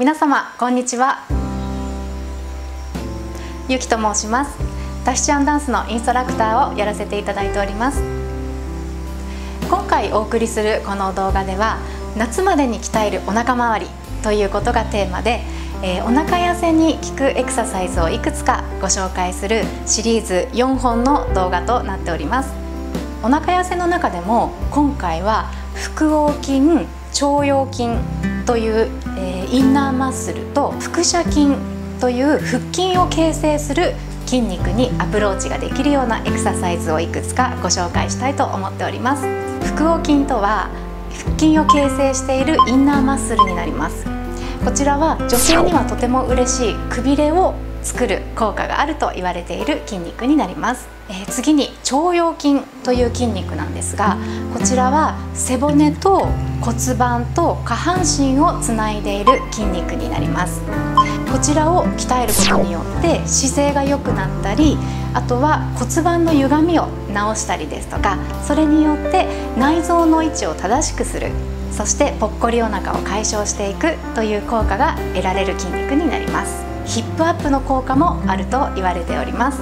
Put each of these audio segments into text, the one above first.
皆様こんにちは。ゆきと申します。タヒチアンダンスのインストラクターをやらせていただいております。今回お送りするこの動画では夏までに鍛えるお腹周りということがテーマで、えー、お腹痩せに効くエクササイズをいくつかご紹介するシリーズ4本の動画となっております。お腹痩せの中でも今回は腹横筋腸腰筋という、インナーマッスルと腹斜筋という腹筋を形成する筋肉にアプローチができるようなエクササイズをいくつかご紹介したいと思っております。腹横筋とは腹筋を形成しているインナーマッスルになります。こちらは女性にはとても嬉しいくびれを作る効果があると言われている筋肉になります、え、次に腸腰筋という筋肉なんですがこちらは背骨と骨盤と下半身をつないでいる筋肉になります。こちらを鍛えることによって姿勢が良くなったりあとは骨盤の歪みを直したりですとかそれによって内臓の位置を正しくするそしてぽっこりお腹を解消していくという効果が得られる筋肉になります。ヒップアップの効果もあると言われております。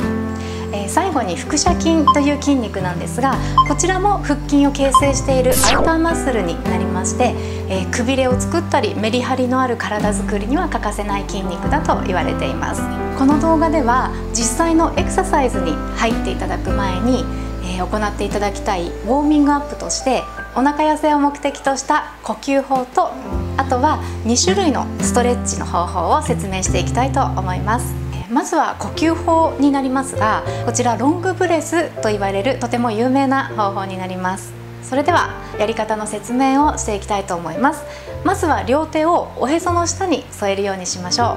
えー、最後に腹斜筋という筋肉なんですがこちらも腹筋を形成しているアウターマッスルになりまして、えー、くびれを作ったりメリハリのある体づくりには欠かせない筋肉だと言われています。この動画では実際のエクササイズに入っていただく前に、えー、行っていただきたいウォーミングアップとしてお腹痩せを目的とした呼吸法とあとは2種類のストレッチの方法を説明していきたいと思います。まずは呼吸法になりますがこちらロングブレスと言われるとても有名な方法になります。それではやり方の説明をしていきたいと思います。まずは両手をおへその下に添えるようにしましょ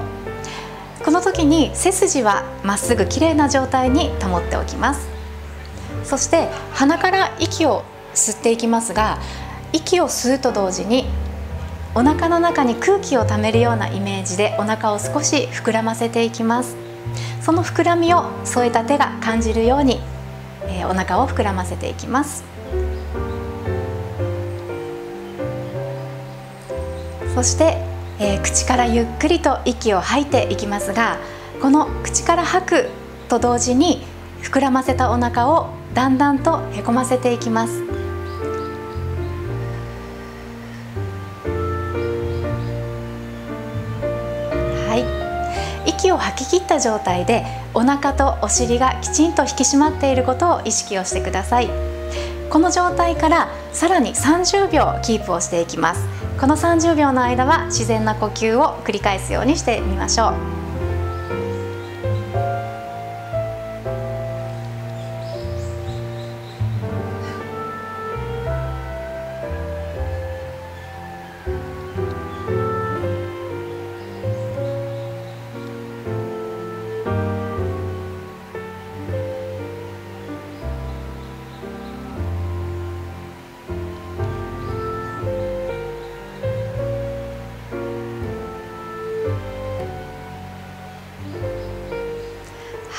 う。この時に背筋はまっすぐ綺麗な状態に保っておきます。そして鼻から息を吸っていきますが息を吸うと同時にお腹の中に空気をためるようなイメージでお腹を少し膨らませていきます。その膨らみを添えた手が感じるように、えー、お腹を膨らませていきます。そして、えー、口からゆっくりと息を吐いていきますがこの口から吐くと同時に膨らませたお腹をだんだんとへこませていきます。息を吐き切った状態でお腹とお尻がきちんと引き締まっていることを意識をしてください。この状態からさらに30秒キープをしていきます。この30秒の間は自然な呼吸を繰り返すようにしてみましょう。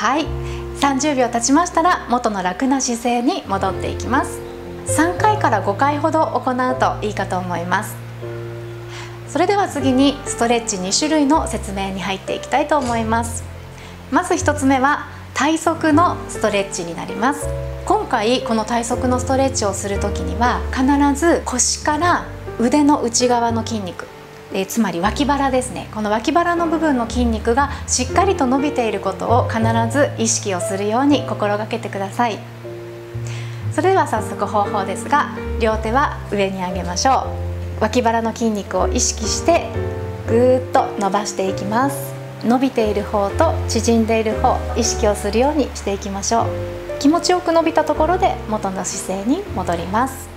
はい。30秒経ちましたら元の楽な姿勢に戻っていきます。3回から5回ほど行うといいかと思います。それでは次にストレッチ2種類の説明に入っていきたいと思います。まず1つ目は体側のストレッチになります。今回この体側のストレッチをする時には必ず腰から腕の内側の筋肉えつまり脇腹ですね。この脇腹の部分の筋肉がしっかりと伸びていることを必ず意識をするように心がけてください。それでは早速方法ですが両手は上に上げましょう。脇腹の筋肉を意識してぐーっと伸ばしていきます。伸びている方と縮んでいる方意識をするようにしていきましょう。気持ちよく伸びたところで元の姿勢に戻ります。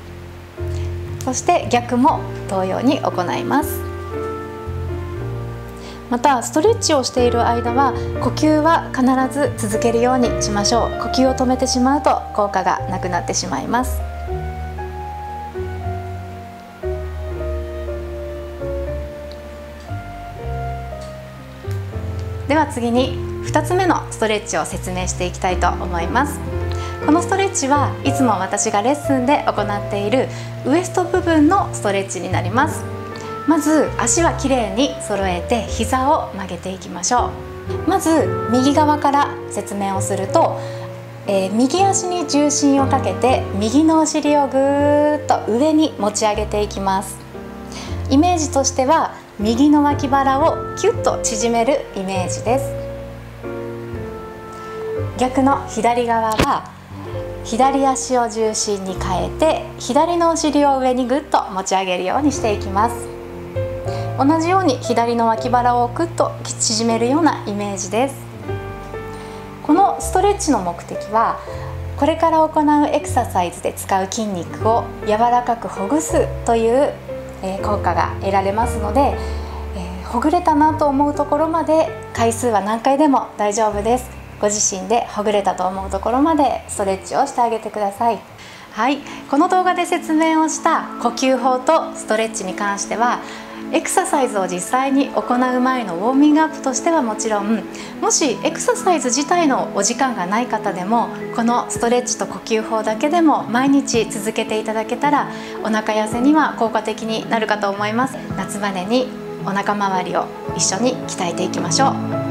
そして逆も同様に行います。またストレッチをしている間は呼吸は必ず続けるようにしましょう。呼吸を止めてしまうと効果がなくなってしまいます。では次に2つ目のストレッチを説明していきたいと思います。このストレッチはいつも私がレッスンで行っているウエスト部分のストレッチになります。まず足はきれいに揃えて膝を曲げていきましょう。まず右側から説明をすると、えー、右足に重心をかけて右のお尻をぐーっと上に持ち上げていきます。イメージとしては右の脇腹をキュッと縮めるイメージです。逆の左側は左足を重心に変えて左のお尻を上にぐっと持ち上げるようにしていきます。同じように左の脇腹をぐっと縮めるようなイメージです。このストレッチの目的はこれから行うエクササイズで使う筋肉を柔らかくほぐすという効果が得られますので、えほぐれたなと思うところまで回数は何回でも大丈夫です。ご自身でほぐれたと思うところまでストレッチをしてあげてください。はい。この動画で説明をした呼吸法とストレッチに関してはエクササイズを実際に行う前のウォーミングアップとしてはもちろんもしエクササイズ自体のお時間がない方でもこのストレッチと呼吸法だけでも毎日続けていただけたらお腹痩せには効果的になるかと思います。夏バネにお腹周りを一緒に鍛えていきましょう。